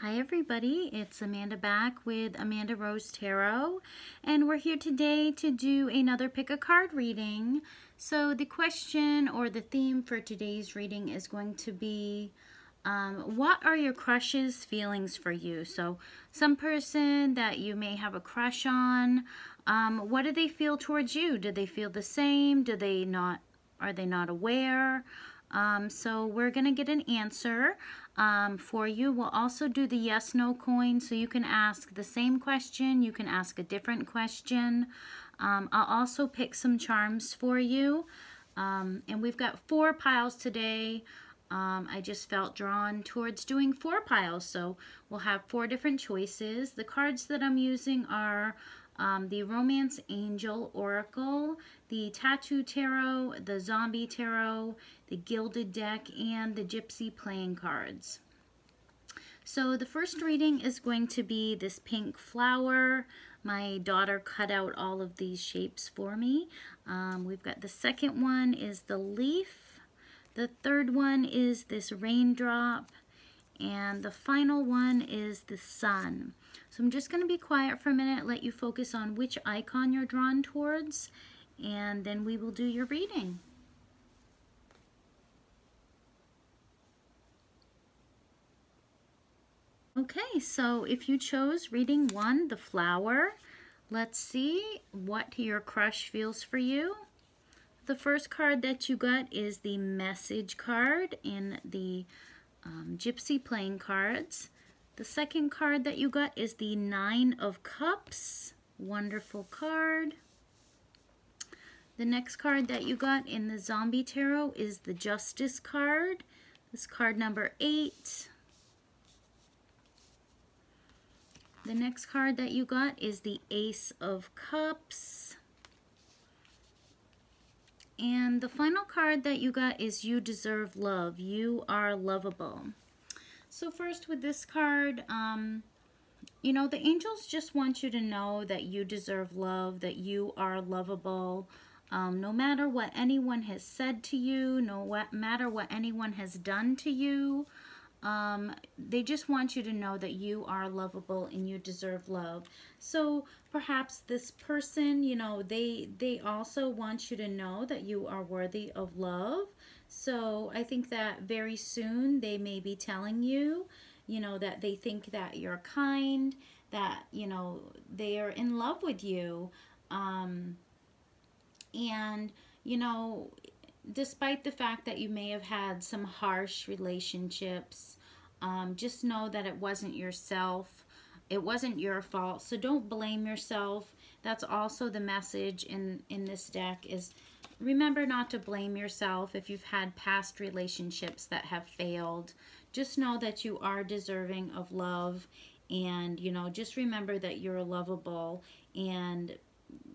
Hi everybody, it's Amanda back with Amanda Rose Tarot and we're here today to do another pick a card reading. So the question or the theme for today's reading is going to be um, what are your crush's feelings for you? So some person that you may have a crush on, um, what do they feel towards you? Do they feel the same? Do they not, are they not aware? Um, so we're going to get an answer um, for you. We'll also do the yes, no coin. So you can ask the same question. You can ask a different question. Um, I'll also pick some charms for you. Um, and we've got four piles today. Um, I just felt drawn towards doing four piles. So we'll have four different choices. The cards that I'm using are um, the Romance Angel Oracle, the Tattoo Tarot, the Zombie Tarot, the Gilded Deck, and the Gypsy Playing Cards. So the first reading is going to be this pink flower. My daughter cut out all of these shapes for me. Um, we've got the second one is the leaf. The third one is this raindrop. And the final one is the sun. So I'm just going to be quiet for a minute, let you focus on which icon you're drawn towards, and then we will do your reading. Okay, so if you chose reading one, the flower, let's see what your crush feels for you. The first card that you got is the message card in the um, Gypsy playing cards. The second card that you got is the Nine of Cups. Wonderful card. The next card that you got in the Zombie Tarot is the Justice card. This card number eight. The next card that you got is the Ace of Cups. And the final card that you got is You Deserve Love. You are lovable. So first with this card, um, you know, the angels just want you to know that you deserve love, that you are lovable. Um, no matter what anyone has said to you, no matter what anyone has done to you, um, they just want you to know that you are lovable and you deserve love. So perhaps this person, you know, they they also want you to know that you are worthy of love. So I think that very soon they may be telling you, you know, that they think that you're kind, that, you know, they are in love with you. Um, and, you know, despite the fact that you may have had some harsh relationships, um, just know that it wasn't yourself. It wasn't your fault. So don't blame yourself. That's also the message in, in this deck is remember not to blame yourself if you've had past relationships that have failed. Just know that you are deserving of love and, you know, just remember that you're lovable and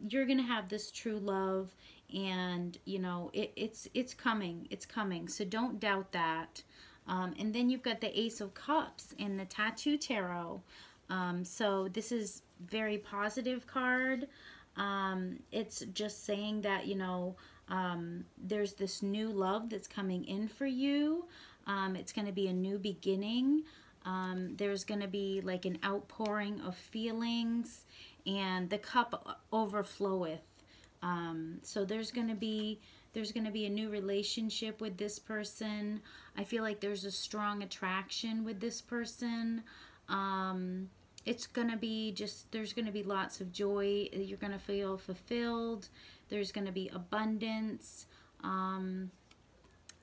you're going to have this true love and, you know, it, it's, it's coming. It's coming. So don't doubt that. Um, and then you've got the Ace of Cups in the Tattoo Tarot. Um, so this is very positive card. Um, it's just saying that, you know, um, there's this new love that's coming in for you. Um, it's going to be a new beginning. Um, there's going to be like an outpouring of feelings and the cup overfloweth. Um, so there's going to be there's going to be a new relationship with this person. I feel like there's a strong attraction with this person. Um, it's going to be just, there's going to be lots of joy. You're going to feel fulfilled. There's going to be abundance um,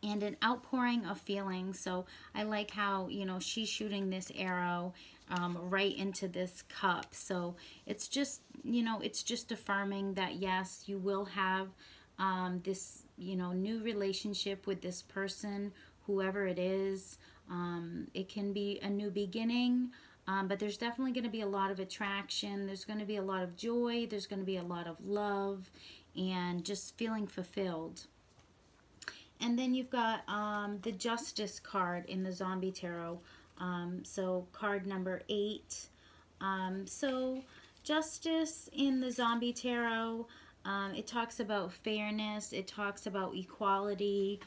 and an outpouring of feelings. So I like how, you know, she's shooting this arrow um, right into this cup. So it's just, you know, it's just affirming that, yes, you will have um, this, you know, new relationship with this person, whoever it is. Um, it can be a new beginning. Um, but there's definitely going to be a lot of attraction. There's going to be a lot of joy. There's going to be a lot of love and just feeling fulfilled. And then you've got um, the Justice card in the Zombie Tarot. Um, so card number eight. Um, so Justice in the Zombie Tarot, um, it talks about fairness. It talks about equality.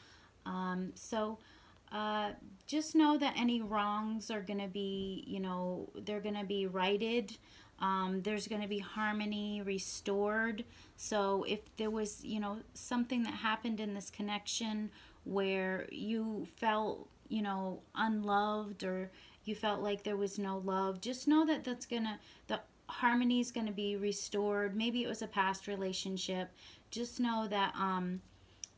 Um, so uh, just know that any wrongs are going to be, you know, they're going to be righted. Um, there's going to be harmony restored. So if there was, you know, something that happened in this connection where you felt, you know, unloved or you felt like there was no love, just know that that's going to, the harmony is going to be restored. Maybe it was a past relationship. Just know that, um,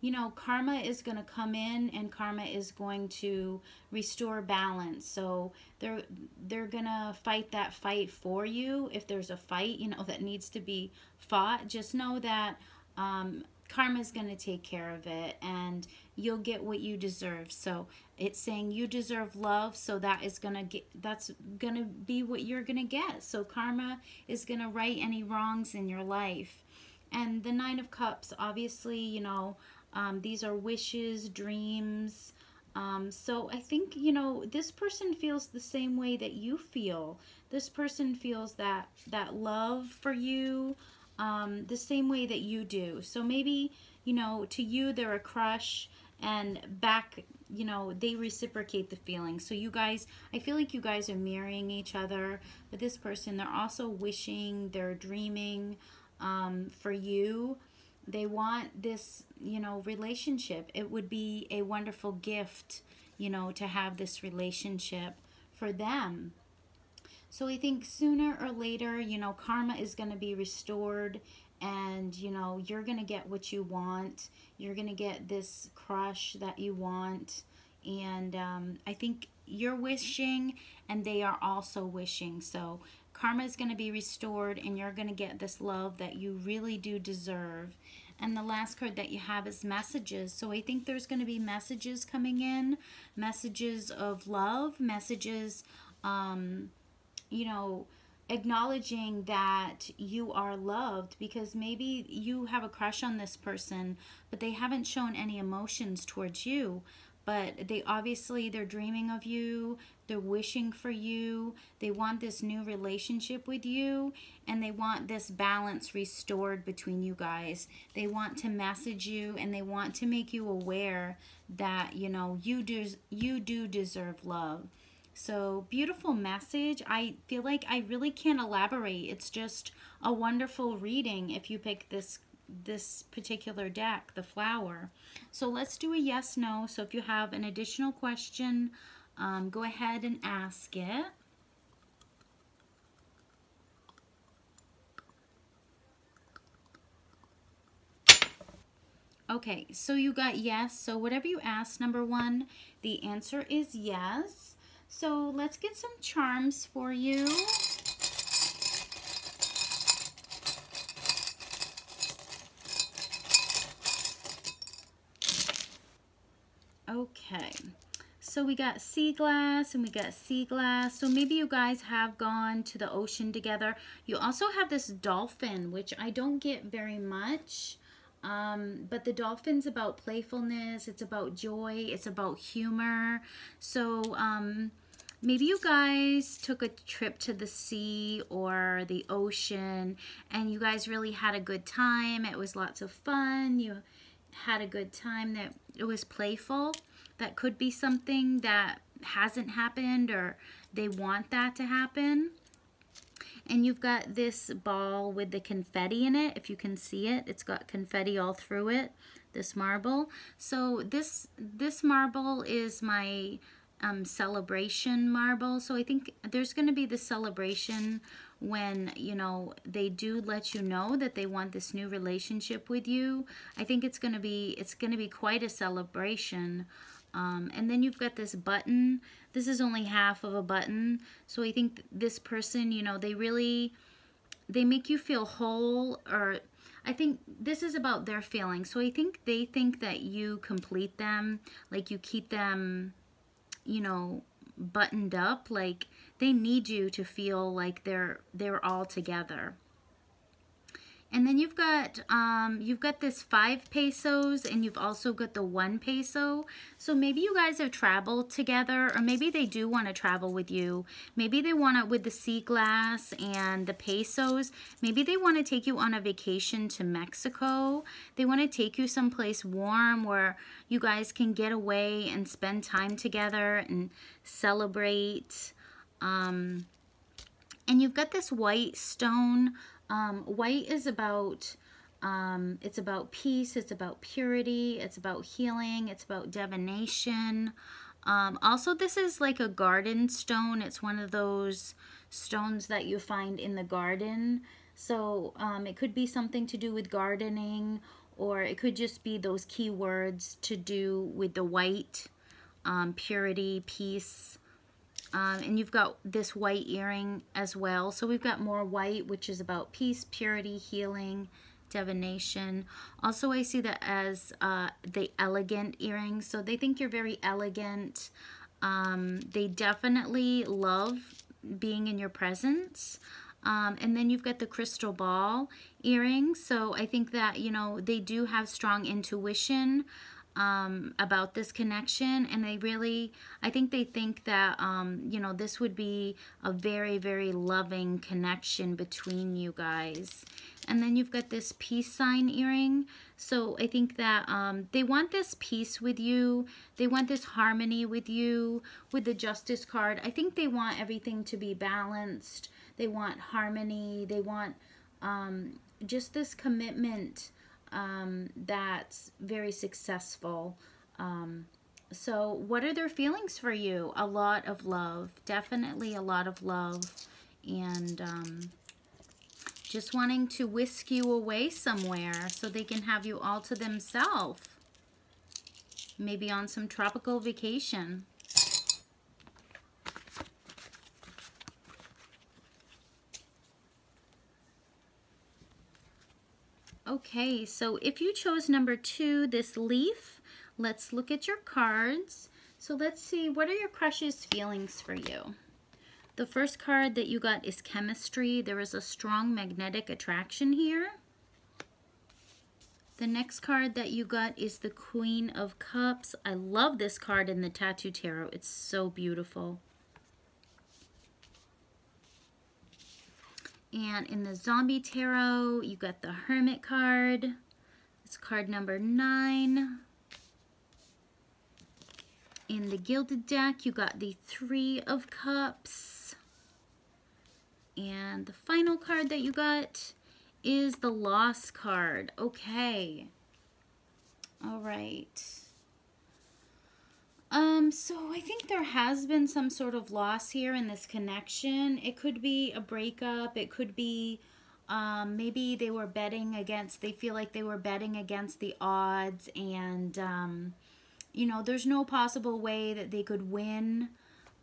you know, karma is going to come in and karma is going to restore balance. So they're they're going to fight that fight for you. If there's a fight, you know, that needs to be fought, just know that um, karma is going to take care of it and you'll get what you deserve. So it's saying you deserve love, so that is to get that's to be what you're to get. So karma is to right any wrongs in your life. And the 9 of cups, obviously, you know, um, these are wishes, dreams. Um, so I think, you know, this person feels the same way that you feel. This person feels that, that love for you um, the same way that you do. So maybe, you know, to you they're a crush and back, you know, they reciprocate the feeling. So you guys, I feel like you guys are mirroring each other. But this person, they're also wishing, they're dreaming um, for you they want this, you know, relationship. It would be a wonderful gift, you know, to have this relationship for them. So I think sooner or later, you know, karma is going to be restored and, you know, you're to get what you want. You're to get this crush that you want. And um, I think you're wishing and they are also wishing. So karma is going to be restored and you're going to get this love that you really do deserve. And the last card that you have is messages. So I think there's going to be messages coming in, messages of love, messages, um, you know, acknowledging that you are loved because maybe you have a crush on this person, but they haven't shown any emotions towards you. But they obviously they're dreaming of you. They're wishing for you. They want this new relationship with you and they want this balance restored between you guys. They want to message you and they want to make you aware that you know you do you do deserve love so beautiful message i feel like i really can't elaborate it's just a wonderful reading if you pick this this particular deck, the flower. So let's do a yes, no. So if you have an additional question, um, go ahead and ask it. Okay, so you got yes. So whatever you ask, number one, the answer is yes. So let's get some charms for you. Okay, so we got sea glass and we got sea glass. So maybe you guys have gone to the ocean together. You also have this dolphin, which I don't get very much. Um, but the dolphin's about playfulness, it's about joy, it's about humor. So um, maybe you guys took a trip to the sea or the ocean and you guys really had a good time. It was lots of fun. You had a good time, that it was playful. That could be something that hasn't happened or they want that to happen. And you've got this ball with the confetti in it, if you can see it. It's got confetti all through it, this marble. So this, this marble is my um, celebration marble. So I think there's going to be the celebration when, you know, they do let you know that they want this new relationship with you. I think it's going to be, it's going to be quite a celebration. Um, and then you've got this button. This is only half of a button. So I think this person, you know, they really, they make you feel whole or I think this is about their feelings. So I think they think that you complete them, like you keep them, you know, buttoned up, like they need you to feel like they're they're all together. And then you've got um, you've got this five pesos and you've also got the one peso. So maybe you guys have traveled together or maybe they do want to travel with you. Maybe they want to, with the sea glass and the pesos, maybe they want to take you on a vacation to Mexico. They want to take you someplace warm where you guys can get away and spend time together and celebrate. Um, and you've got this white stone um, white is about, um, it's about peace, it's about purity, it's about healing, it's about divination. Um, also, this is like a garden stone. It's one of those stones that you find in the garden. So um, it could be something to do with gardening or it could just be those key words to do with the white, um, purity, peace, um, and you've got this white earring as well. So we've got more white, which is about peace, purity, healing, divination. Also, I see that as uh, the elegant earrings. So they think you're very elegant. Um, they definitely love being in your presence. Um, and then you've got the crystal ball earrings. So I think that, you know, they do have strong intuition um, about this connection and they really I think they think that um, you know this would be a very very loving connection between you guys. And then you've got this peace sign earring. So I think that um, they want this peace with you. They want this harmony with you with the justice card. I think they want everything to be balanced. They want harmony. They want um, just this commitment um, that's very successful. Um, so what are their feelings for you? A lot of love, definitely a lot of love. And um, just wanting to whisk you away somewhere so they can have you all to themselves. Maybe on some tropical vacation. Okay, so if you chose number two, this leaf, let's look at your cards. So let's see, what are your crush's feelings for you? The first card that you got is chemistry. There is a strong magnetic attraction here. The next card that you got is the Queen of Cups. I love this card in the Tattoo Tarot. It's so beautiful. And in the Zombie Tarot, you got the Hermit card. It's card number nine. In the Gilded deck, you got the Three of Cups. And the final card that you got is the Lost card. Okay. All right. Um, so I think there has been some sort of loss here in this connection. It could be a breakup. It could be um, maybe they were betting against, they feel like they were betting against the odds and, um, you know, there's no possible way that they could win.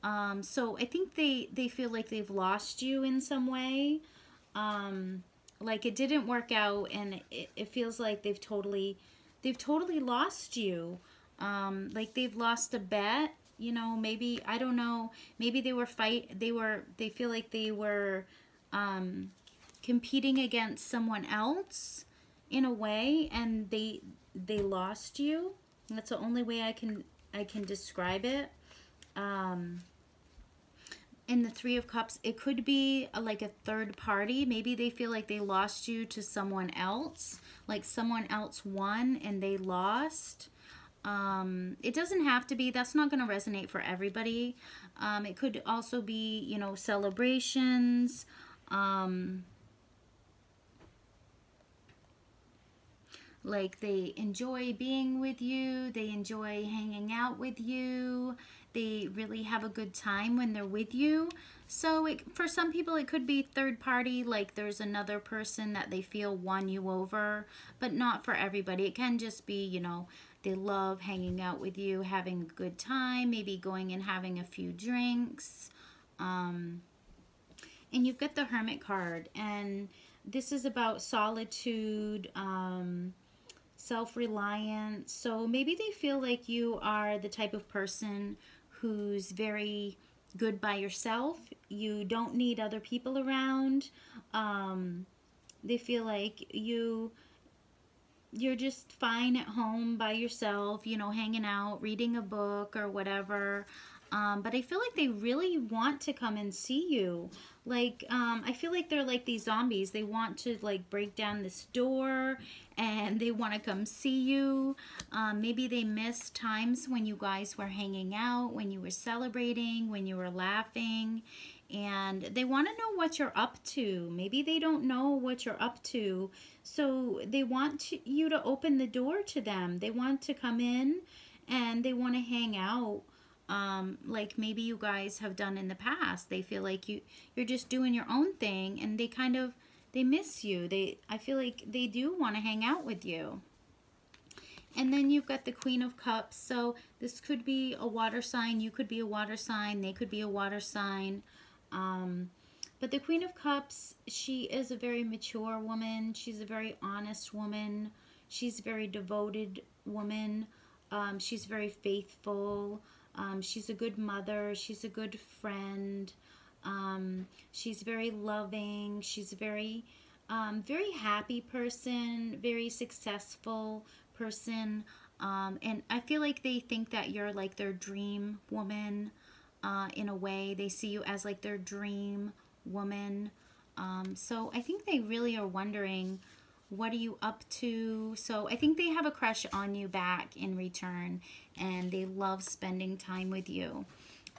Um, so I think they, they feel like they've lost you in some way. Um, like it didn't work out and it, it feels like they've totally, they've totally lost you um, like they've lost a bet you know maybe i don't know maybe they were fight they were they feel like they were um, competing against someone else in a way and they they lost you. That's the only way i can i can describe it. Um in the three of cups it could be a, like a third party. Maybe they feel like they lost you to someone else like someone else won and they lost um, it doesn't have to be, that's not going to resonate for everybody. Um, it could also be, you know, celebrations. Um, like they enjoy being with you, they enjoy hanging out with you, they really have a good time when they're with you. So it, for some people, it could be third party, like there's another person that they feel won you over, but not for everybody. It can just be, you know, they love hanging out with you, having a good time, maybe going and having a few drinks. Um, and you've got the Hermit card. And this is about solitude, um, self-reliance. So maybe they feel like you are the type of person who's very good by yourself. You don't need other people around. Um, they feel like you you're just fine at home by yourself, you know, hanging out, reading a book or whatever. Um, but I feel like they really want to come and see you. Like, um, I feel like they're like these zombies. They want to like break down this door and they want to come see you. Um, maybe they miss times when you guys were hanging out, when you were celebrating, when you were laughing. And they want to know what you're up to. Maybe they don't know what you're up to. So they want to, you to open the door to them. They want to come in and they want to hang out um, like maybe you guys have done in the past. They feel like you you're just doing your own thing, and they kind of they miss you. They I feel like they do want to hang out with you. And then you've got the Queen of Cups. So this could be a water sign. You could be a water sign. They could be a water sign. Um, but the Queen of Cups, she is a very mature woman. She's a very honest woman. She's a very devoted woman. Um, she's very faithful. Um, she's a good mother. She's a good friend. Um, she's very loving. She's a very, um, very happy person, very successful person. Um, and I feel like they think that you're like their dream woman uh, in a way. They see you as like their dream woman. Um, so I think they really are wondering what are you up to? So I think they have a crush on you back in return and they love spending time with you.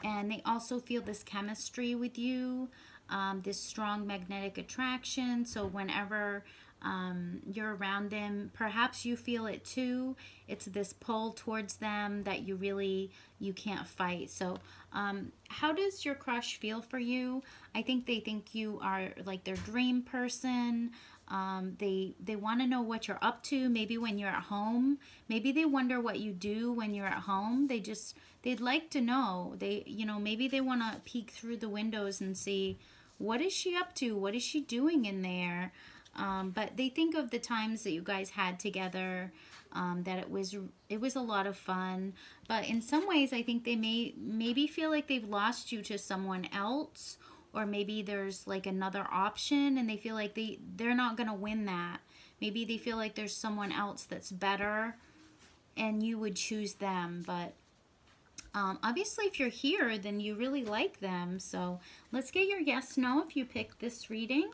And they also feel this chemistry with you, um, this strong magnetic attraction. So whenever um, you're around them, perhaps you feel it too. It's this pull towards them that you really, you can't fight. So um, how does your crush feel for you? I think they think you are like their dream person. Um, they they want to know what you're up to. Maybe when you're at home, maybe they wonder what you do when you're at home. They just they'd like to know. They you know maybe they want to peek through the windows and see what is she up to. What is she doing in there? Um, but they think of the times that you guys had together. Um, that it was it was a lot of fun. But in some ways, I think they may maybe feel like they've lost you to someone else or maybe there's like another option and they feel like they they're not to win that maybe they feel like there's someone else that's better and you would choose them but um, obviously if you're here then you really like them so let's get your yes no if you pick this reading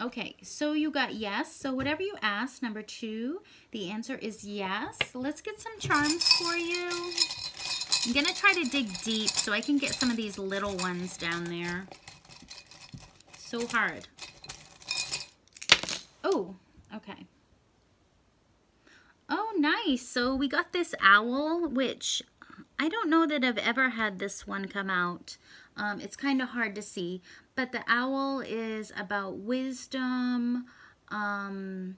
Okay, so you got yes. So whatever you asked, number two, the answer is yes. Let's get some charms for you. I'm going to try to dig deep so I can get some of these little ones down there. So hard. Oh, okay. Oh, nice. So we got this owl, which I don't know that I've ever had this one come out. Um, it's kind of hard to see, but the owl is about wisdom. Um,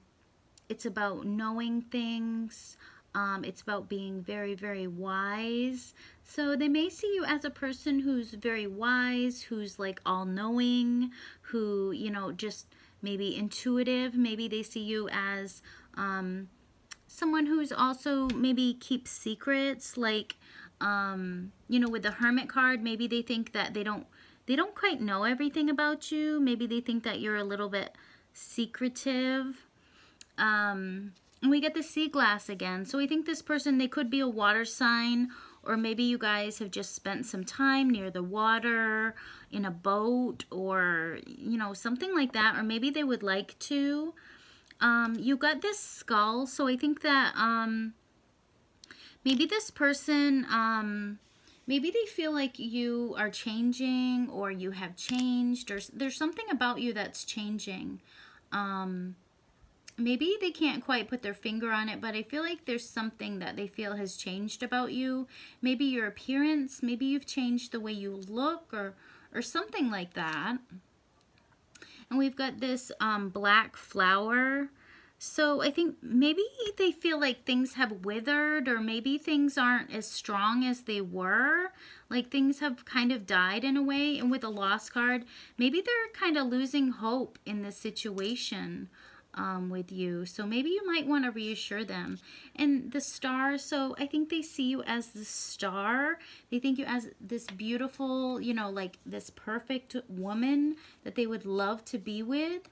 it's about knowing things. Um, it's about being very, very wise. So they may see you as a person who's very wise, who's like all knowing, who, you know, just maybe intuitive. Maybe they see you as um, someone who's also maybe keeps secrets, like, um, you know, with the Hermit card, maybe they think that they don't they don't quite know everything about you. Maybe they think that you're a little bit secretive. Um, and we get the sea glass again. So we think this person, they could be a water sign or maybe you guys have just spent some time near the water in a boat or, you know, something like that. Or maybe they would like to. Um, you got this skull. So I think that um, maybe this person... Um, maybe they feel like you are changing or you have changed or there's something about you that's changing. Um, maybe they can't quite put their finger on it, but I feel like there's something that they feel has changed about you. Maybe your appearance, maybe you've changed the way you look or, or something like that. And we've got this um, black flower so I think maybe they feel like things have withered or maybe things aren't as strong as they were. Like things have kind of died in a way. And with a lost card, maybe they're kind of losing hope in this situation. um, with you. So maybe you might want to reassure them. And the star, so I think they see you as the star. They think you as this beautiful, you know, like this perfect woman that they would love to be with.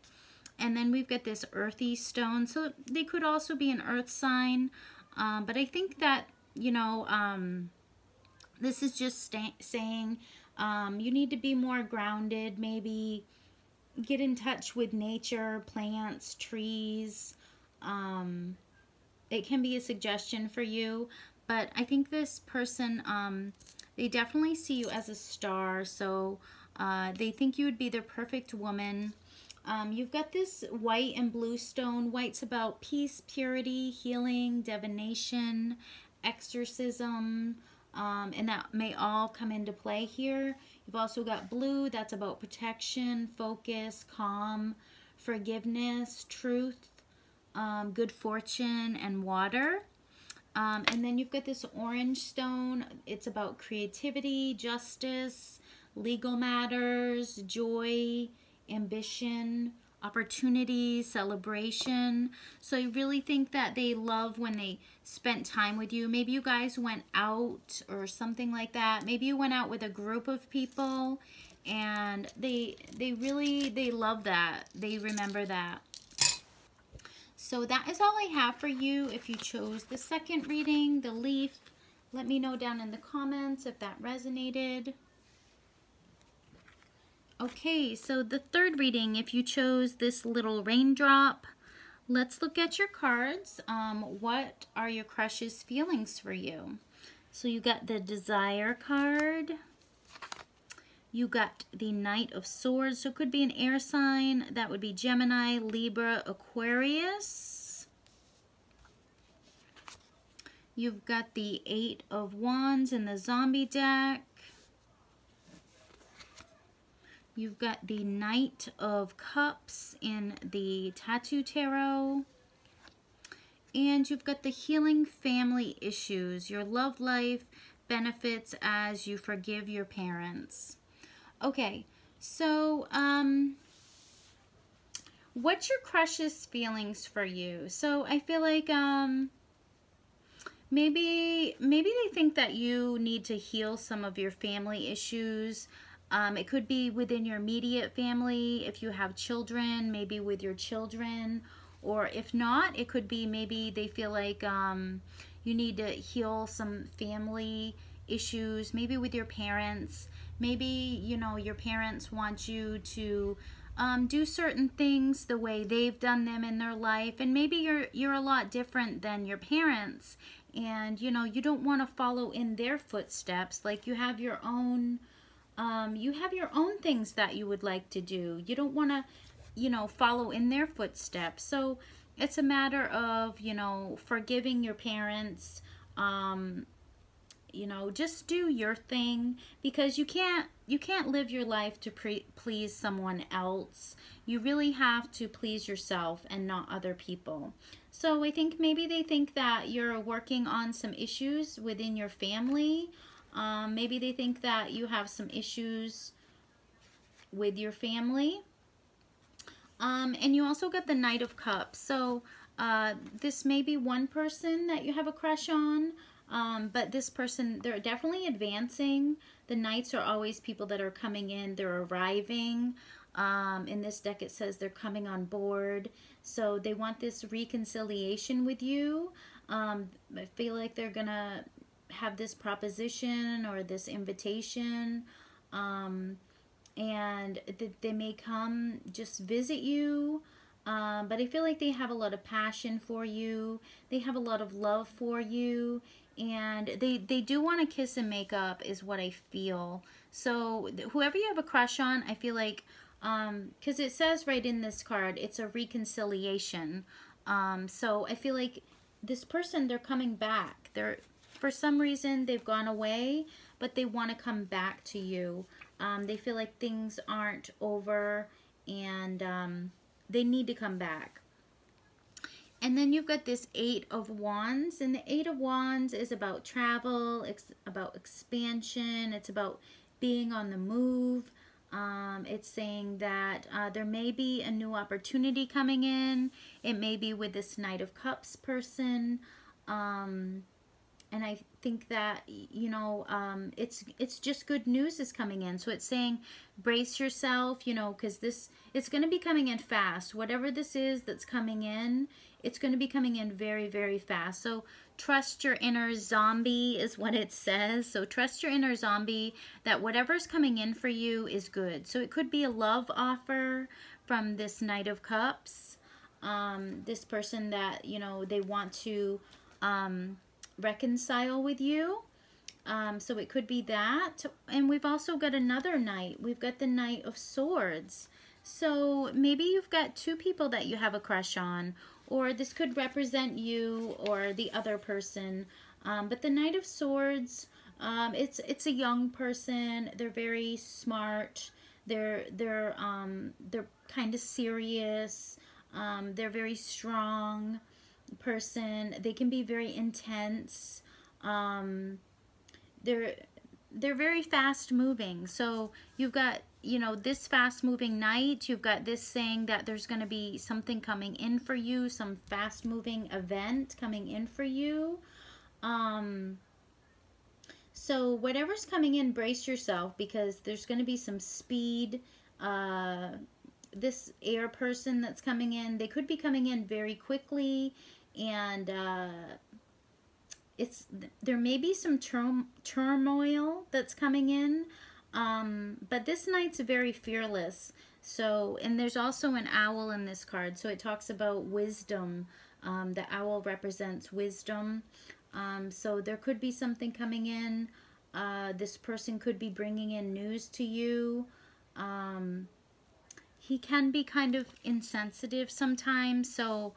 And then we've got this earthy stone. So they could also be an earth sign. Um, but I think that, you know, um, this is just saying um, you need to be more grounded, maybe get in touch with nature, plants, trees. Um, it can be a suggestion for you, but I think this person, um, they definitely see you as a star, so uh, they think you would be their perfect woman. Um, you've got this white and blue stone. White's about peace, purity, healing, divination, exorcism, um, and that may all come into play here. You've also got blue, that's about protection, focus, calm, forgiveness, truth, um, good fortune, and water. Um, and then you've got this orange stone. It's about creativity, justice, legal matters, joy, ambition, opportunity, celebration. So I really think that they love when they spent time with you. Maybe you guys went out or something like that. Maybe you went out with a group of people and they they really they love that. They remember that. So that is all I have for you. If you chose the second reading, the leaf, let me know down in the comments if that resonated. Okay, so the third reading, if you chose this little raindrop, let's look at your cards. Um, what are your crush's feelings for you? So you got the desire card. You got the Knight of Swords. So it could be an air sign. That would be Gemini, Libra, Aquarius. You've got the Eight of Wands in the Zombie deck. You've got the Knight of Cups in the Tattoo Tarot. And you've got the Healing Family Issues. Your love life benefits as you forgive your parents. Okay, so um, what's your crush's feelings for you? So I feel like um, maybe maybe they think that you need to heal some of your family issues. Um, it could be within your immediate family, if you have children, maybe with your children, or if not, it could be maybe they feel like um, you need to heal some family issues, maybe with your parents. Maybe, you know, your parents want you to um, do certain things the way they've done them in their life. And maybe you're, you're a lot different than your parents. And, you know, you don't want to follow in their footsteps. Like you have your own um, you have your own things that you would like to do. You don't want to, you know, follow in their footsteps. So it's a matter of, you know, forgiving your parents, um, you know, just do your thing because you can't you can't live your life to please someone else. You really have to please yourself and not other people. So I think maybe they think that you're working on some issues within your family um, maybe they think that you have some issues with your family. Um, and you also got the Knight of Cups. So uh, this may be one person that you have a crush on. Um, but this person, they're definitely advancing. The Knights are always people that are coming in. They're arriving. Um, in this deck, it says they're coming on board. So they want this reconciliation with you. Um, I feel like they're going to have this proposition or this invitation um, and th they may come just visit you um, but I feel like they have a lot of passion for you. They have a lot of love for you and they they do want to kiss and make up is what I feel. So whoever you have a crush on I feel like because um, it says right in this card it's a reconciliation. Um, so I feel like this person they're coming back. They're for some reason they've gone away, but they want to come back to you. Um, they feel like things aren't over and um, they need to come back. And then you've got this Eight of Wands. And the Eight of Wands is about travel, it's about expansion, it's about being on the move. Um, it's saying that uh, there may be a new opportunity coming in. It may be with this Knight of Cups person. Um, and I think that you know um, it's it's just good news is coming in. So it's saying brace yourself, you know, because this it's going to be coming in fast. Whatever this is that's coming in, it's going to be coming in very very fast. So trust your inner zombie is what it says. So trust your inner zombie that whatever's coming in for you is good. So it could be a love offer from this Knight of Cups. Um, this person that you know they want to. Um, reconcile with you. Um, so it could be that. And we've also got another knight. We've got the Knight of Swords. So maybe you've got two people that you have a crush on, or this could represent you or the other person. Um, but the Knight of Swords, um, it's it's a young person. They're very smart. They're they're um, they're kind of serious. Um, they're very strong person. They can be very intense. Um, they're they're very fast moving. So you've got, you know, this fast moving knight. You've got this saying that there's going to be something coming in for you, some fast moving event coming in for you. Um, so whatever's coming in, brace yourself because there's going to be some speed. Uh, this air person that's coming in, they could be coming in very quickly and uh, it's there may be some tur turmoil that's coming in um, but this knight's very fearless. So and there's also an owl in this card so it talks about wisdom um, the owl represents wisdom. Um, so there could be something coming in uh, this person could be bringing in news to you. Um, he can be kind of insensitive sometimes so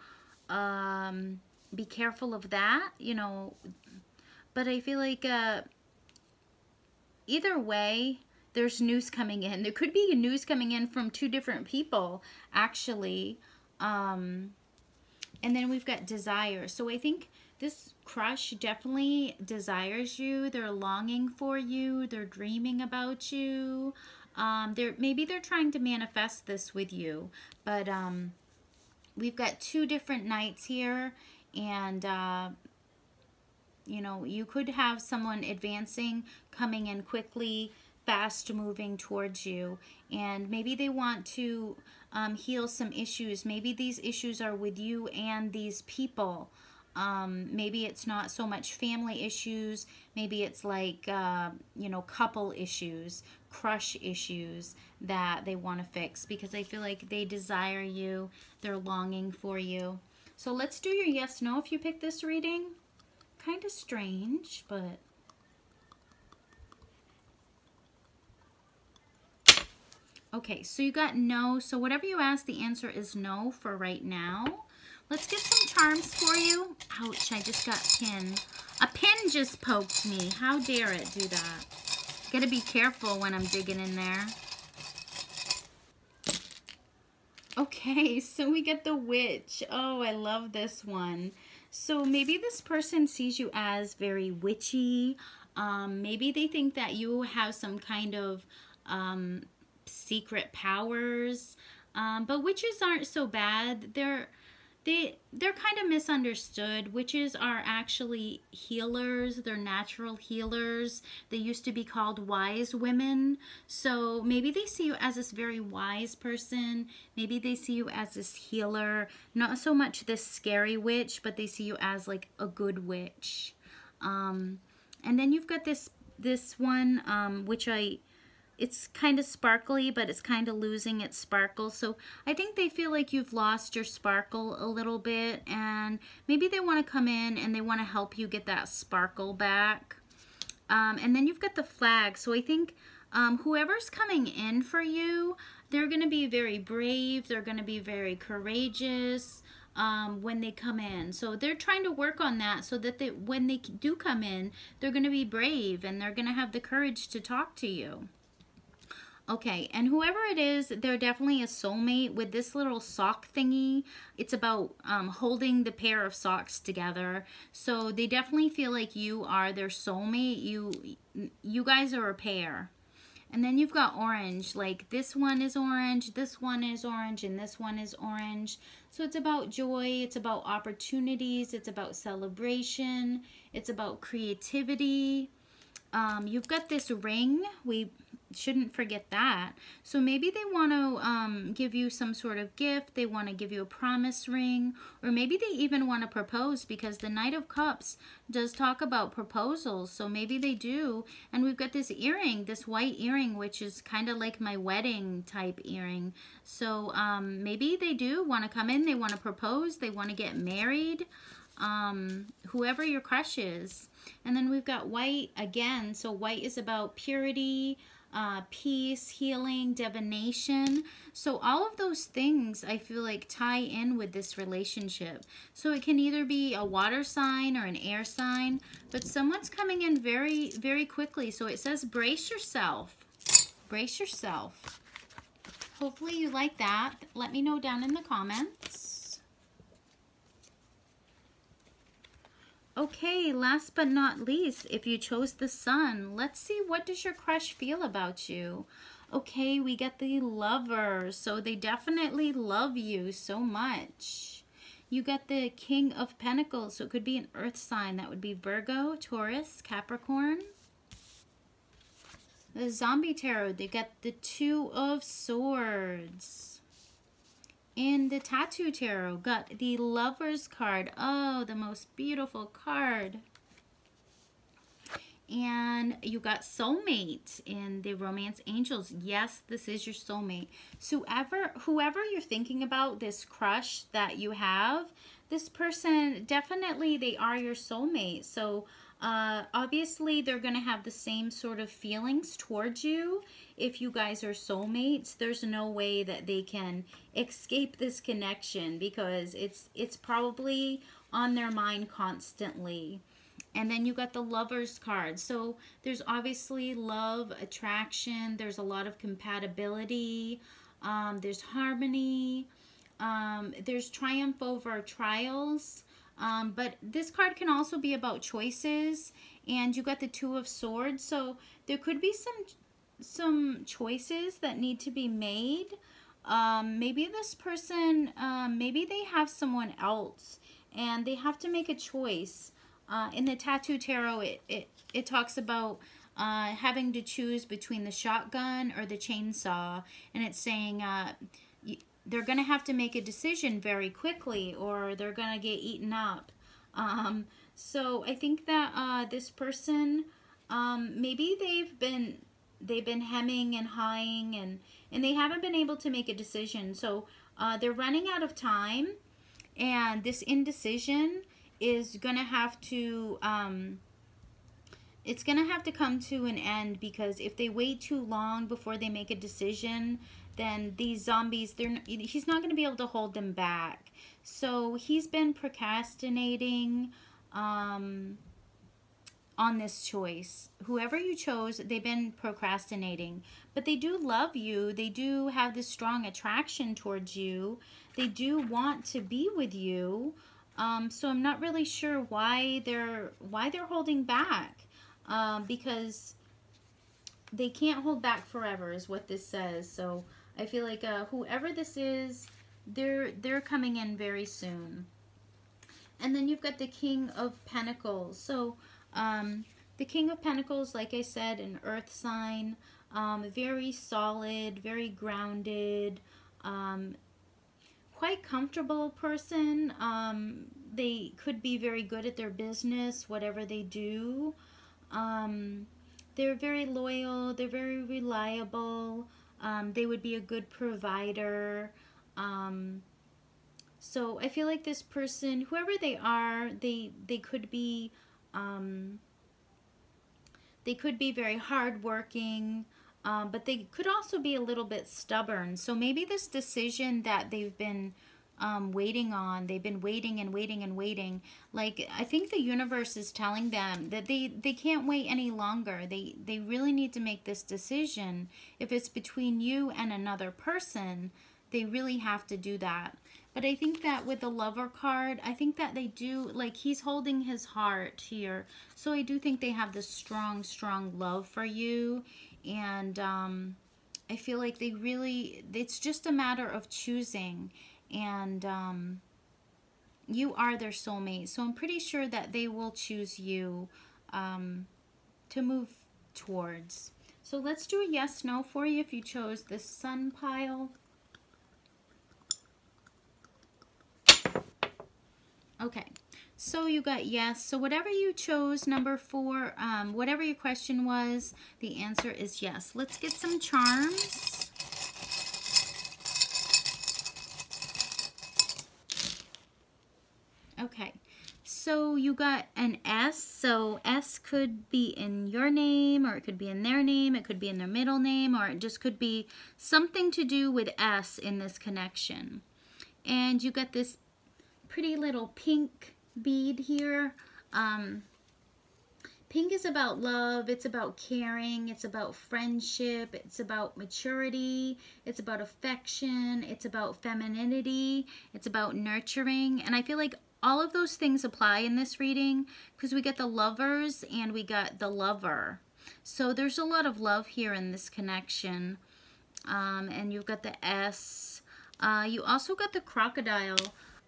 um, be careful of that, you know. But I feel like uh, either way, there's news coming in. There could be news coming in from two different people, actually. Um, and then we've got desire. So I think this crush definitely desires you. They're longing for you. They're dreaming about you. Um, they're maybe they're trying to manifest this with you, but um, we've got two different knights here and uh, you know you could have someone advancing coming in quickly fast moving towards you. And maybe they want to um, heal some issues. Maybe these issues are with you and these people. Um, maybe it's not so much family issues. Maybe it's like uh, you know couple issues crush issues that they want to fix because they feel like they desire you, they're longing for you. So let's do your yes, no if you pick this reading. Kind of strange, but... Okay, so you got no. So whatever you ask, the answer is no for right now. Let's get some charms for you. Ouch, I just got pinned. A pin just poked me. How dare it do that? Gotta be careful when I'm digging in there. Okay, so we get the witch. Oh, I love this one. So maybe this person sees you as very witchy. Um, maybe they think that you have some kind of um, secret powers. Um, but witches aren't so bad. They're they they're kind of misunderstood. Witches are actually healers. They're natural healers. They used to be called wise women. So maybe they see you as this very wise person. Maybe they see you as this healer. Not so much this scary witch, but they see you as like a good witch. Um, and then you've got this this one, um, which I it's kind of sparkly, but it's kind of losing its sparkle. So I think they feel like you've lost your sparkle a little bit and maybe they want to come in and they want to help you get that sparkle back. Um, and then you've got the flag. So I think um, whoever's coming in for you, they're going to be very brave. They're going to be very courageous um, when they come in. So they're trying to work on that so that they, when they do come in, they're going to be brave and they're going to have the courage to talk to you. Okay, and whoever it is, they're definitely a soulmate with this little sock thingy. It's about um, holding the pair of socks together. So they definitely feel like you are their soulmate. You, you guys are a pair. And then you've got orange, like this one is orange, this one is orange, and this one is orange. So it's about joy, it's about opportunities, it's about celebration, it's about creativity. Um, you've got this ring. We shouldn't forget that. So maybe they want to um, give you some sort of gift. They want to give you a promise ring. Or maybe they even want to propose because the Knight of Cups does talk about proposals. So maybe they do. And we've got this earring, this white earring, which is kind of like my wedding type earring. So um, maybe they do want to come in. They want to propose. They want to get married. Um, whoever your crush is. And then we've got white again. So white is about purity, uh, peace, healing, divination. So all of those things I feel like tie in with this relationship. So it can either be a water sign or an air sign, but someone's coming in very, very quickly. So it says brace yourself. Brace yourself. Hopefully you like that. Let me know down in the comments. Okay, last but not least, if you chose the sun, let's see what does your crush feel about you. Okay, we get the lover, so they definitely love you so much. You get the king of pentacles, so it could be an earth sign. That would be Virgo, Taurus, Capricorn. The zombie tarot, they get the two of swords. In the Tattoo Tarot, got the Lover's card. Oh, the most beautiful card. And you got soulmate in the Romance Angels. Yes, this is your soulmate. So whoever, whoever you're thinking about, this crush that you have, this person, definitely they are your soulmate. So uh, obviously, they're going to have the same sort of feelings towards you. If you guys are soulmates, there's no way that they can escape this connection because it's it's probably on their mind constantly. And then you got the lover's card. So there's obviously love, attraction. There's a lot of compatibility. Um, there's harmony. Um, there's triumph over trials. Um, but this card can also be about choices. And you got the Two of Swords. So there could be some some choices that need to be made. Um, maybe this person, um, maybe they have someone else and they have to make a choice. Uh, in the Tattoo Tarot, it, it, it talks about uh, having to choose between the shotgun or the chainsaw. And it's saying uh, they're going to have to make a decision very quickly or they're going to get eaten up. Um, so I think that uh, this person, um, maybe they've been they've been hemming and hawing and and they haven't been able to make a decision. So uh, they're running out of time, and this indecision is going to have to um, it's going to have to come to an end because if they wait too long before they make a decision, then these zombies, they're he's not going to be able to hold them back. So he's been procrastinating um, on this choice. Whoever you chose, they've been procrastinating. But they do love you. They do have this strong attraction towards you. They do want to be with you. Um, so I'm not really sure why they're why they're holding back. Um, because they can't hold back forever is what this says. So I feel like uh, whoever this is, they're they're coming in very soon. And then you've got the King of Pentacles. So um, the King of Pentacles, like I said, an earth sign, um, very solid, very grounded, um, quite comfortable person. Um, they could be very good at their business, whatever they do. Um, they're very loyal, they're very reliable. Um, they would be a good provider. Um, so I feel like this person, whoever they are, they they could be um, they could be very hardworking, um, but they could also be a little bit stubborn. So maybe this decision that they've been um, waiting on. They've been waiting and waiting and waiting. Like I think the universe is telling them that they they can't wait any longer. They they really need to make this decision. If it's between you and another person, they really have to do that. But I think that with the lover card, I think that they do, like he's holding his heart here. So I do think they have this strong, strong love for you. and um, I feel like they really, it's just a matter of choosing. And um, you are their soulmate. So I'm pretty sure that they will choose you um, to move towards. So let's do a yes, no for you if you chose the sun pile. Okay, so you got yes. So whatever you chose, number four, um, whatever your question was, the answer is yes. Let's get some charms. Okay, so you got an S. So S could be in your name or it could be in their name. It could be in their middle name or it just could be something to do with S in this connection. And you got this pretty little pink bead here. Um, pink is about love. It's about caring. It's about friendship. It's about maturity. It's about affection. It's about femininity. It's about nurturing. And I feel like all of those things apply in this reading because we get the lovers and we got the lover. So there's a lot of love here in this connection. Um, and you've got the S. Uh, you also got the crocodile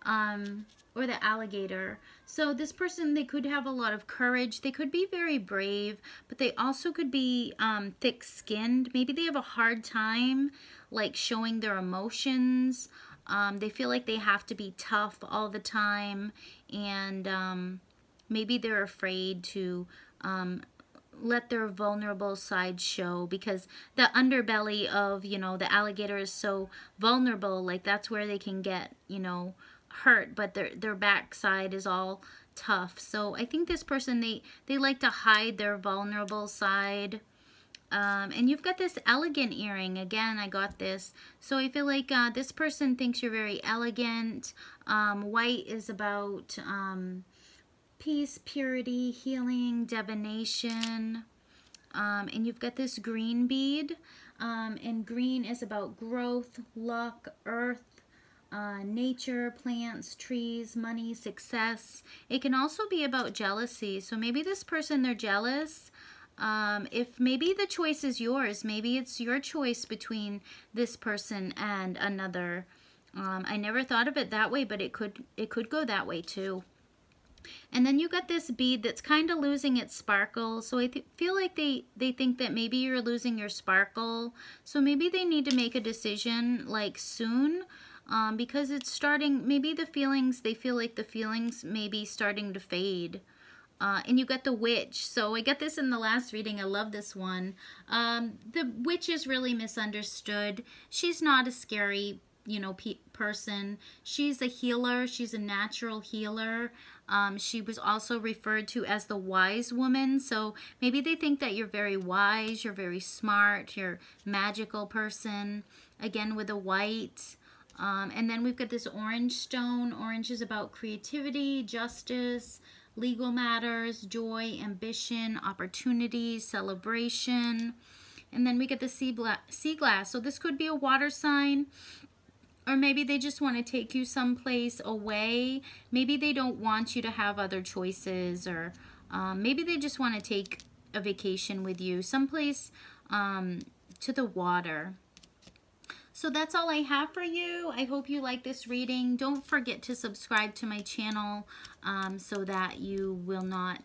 um, or the alligator. So this person, they could have a lot of courage. They could be very brave, but they also could be um, thick-skinned. Maybe they have a hard time like showing their emotions. Um, they feel like they have to be tough all the time and um, maybe they're afraid to um, let their vulnerable side show because the underbelly of, you know, the alligator is so vulnerable. Like that's where they can get, you know, hurt, but their, their backside is all tough. So I think this person, they, they like to hide their vulnerable side. Um, and you've got this elegant earring. Again, I got this. So I feel like uh, this person thinks you're very elegant. Um, white is about um, peace, purity, healing, divination. Um, and you've got this green bead. Um, and green is about growth, luck, earth, uh, nature, plants, trees, money, success. It can also be about jealousy. So maybe this person, they're jealous um, if maybe the choice is yours, maybe it's your choice between this person and another. Um, I never thought of it that way, but it could it could go that way too. And then you got this bead that's kind of losing its sparkle. So I feel like they, they think that maybe you're losing your sparkle. So maybe they need to make a decision like soon um, because it's starting, maybe the feelings, they feel like the feelings may be starting to fade. Uh, and you got the witch. So I got this in the last reading. I love this one. Um, the witch is really misunderstood. She's not a scary, you know, pe person. She's a healer. She's a natural healer. Um, she was also referred to as the wise woman. So maybe they think that you're very wise, you're very smart, you're magical person. Again, with a white. Um, and then we've got this orange stone. Orange is about creativity, justice, legal matters, joy, ambition, opportunities, celebration. And then we get the sea, sea glass. So this could be a water sign or maybe they just want to take you someplace away. Maybe they don't want you to have other choices or um, maybe they just want to take a vacation with you someplace um, to the water. So that's all I have for you. I hope you like this reading. Don't forget to subscribe to my channel um, so that you will not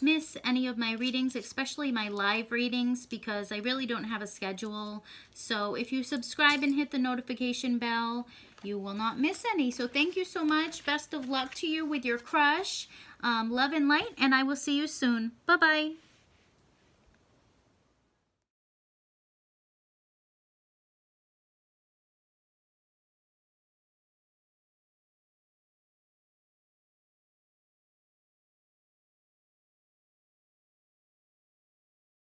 miss any of my readings, especially my live readings, because I really don't have a schedule. So if you subscribe and hit the notification bell, you will not miss any. So thank you so much. Best of luck to you with your crush. Um, love and light, and I will see you soon. Bye-bye.